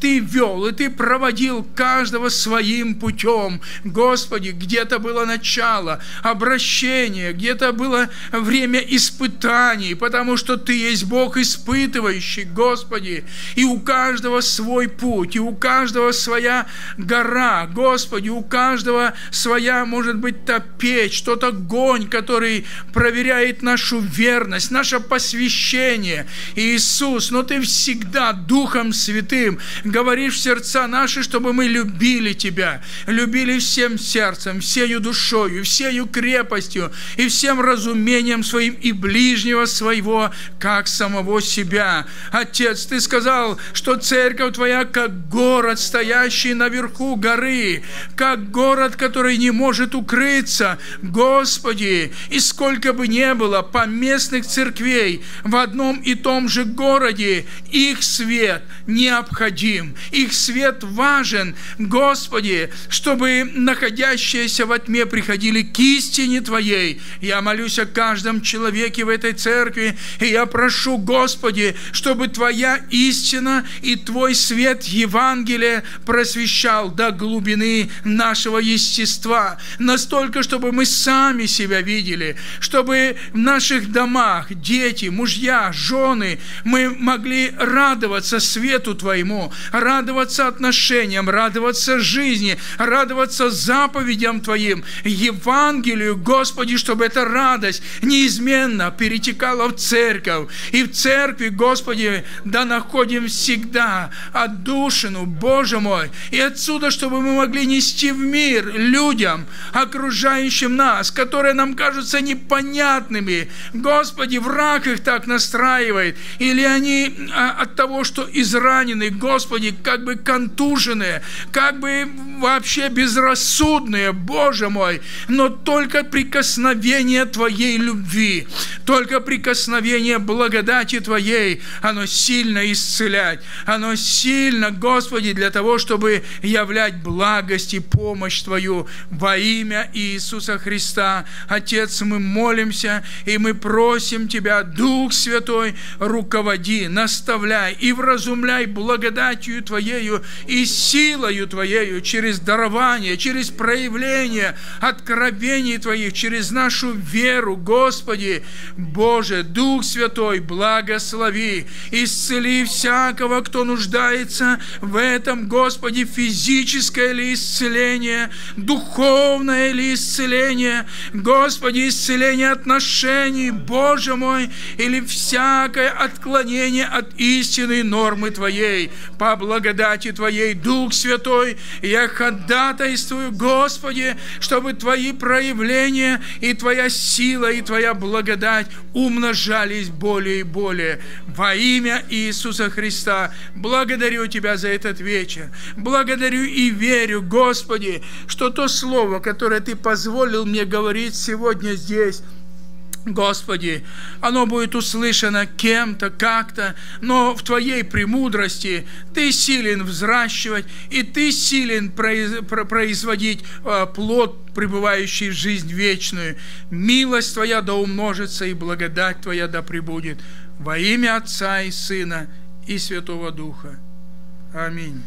ты вел, и Ты проводил каждого своим путем. Господи, где-то было начало, обращение, где-то было время испытаний, потому что Ты есть Бог испытывающий, Господи, и у каждого свой путь, и у каждого своя гора, Господи, у каждого своя, может быть, та печь, тот огонь, который проверяет нашу верность, наше посвящение. Иисус, но Ты всегда Духом Святым Святым, говоришь в сердца наши, чтобы мы любили Тебя, любили всем сердцем, всею душою, всею крепостью и всем разумением своим и ближнего своего, как самого себя. Отец, Ты сказал, что церковь Твоя как город, стоящий наверху горы, как город, который не может укрыться. Господи, и сколько бы ни было поместных церквей в одном и том же городе, их свет необходим, их свет важен. Господи, чтобы находящиеся во тьме приходили к истине Твоей. Я молюсь о каждом человеке в этой церкви, и я прошу, Господи, чтобы Твоя истина и Твой свет Евангелия просвещал до глубины нашего естества, настолько, чтобы мы сами себя видели, чтобы в наших домах дети, мужья, жены, мы могли радоваться свету Твоему, радоваться отношениям, радоваться жизни, радоваться заповедям Твоим, Евангелию, Господи, чтобы эта радость неизменно перетекала в церковь. И в церкви, Господи, да находим всегда отдушину, Боже мой, и отсюда, чтобы мы могли нести в мир людям, окружающим нас, которые нам кажутся непонятными. Господи, враг их так настраивает, или они а, от того, что изранены, Господи, как бы контуженные, как бы вообще безрассудные, Боже мой, но только прикосновение Твоей любви, только прикосновение благодати Твоей, оно сильно исцелять, оно сильно, Господи, для того, чтобы являть благость и помощь Твою во имя Иисуса Христа. Отец, мы молимся и мы просим Тебя, Дух Святой, руководи, наставляй и вразумляй благодатью Твоею и силою Твоею через дарование, через проявление откровений Твоих, через нашу веру, Господи, Боже, Дух Святой, благослови, исцели всякого, кто нуждается в этом, Господи, физическое ли исцеление, духовное ли исцеление, Господи, исцеление отношений, Боже мой, или всякое отклонение от истинной нормы Твоей, по благодати Твоей, Дух Святой, я ходатайствую, Господи, чтобы Твои проявления и Твоя сила, и Твоя благодать умножались более и более. Во имя Иисуса Христа благодарю Тебя за этот вечер. Благодарю и верю, Господи, что то слово, которое Ты позволил мне говорить сегодня здесь, Господи, оно будет услышано кем-то, как-то, но в Твоей премудрости Ты силен взращивать, и Ты силен производить а, плод, пребывающий в жизнь вечную. Милость Твоя да умножится, и благодать Твоя да пребудет во имя Отца и Сына и Святого Духа. Аминь.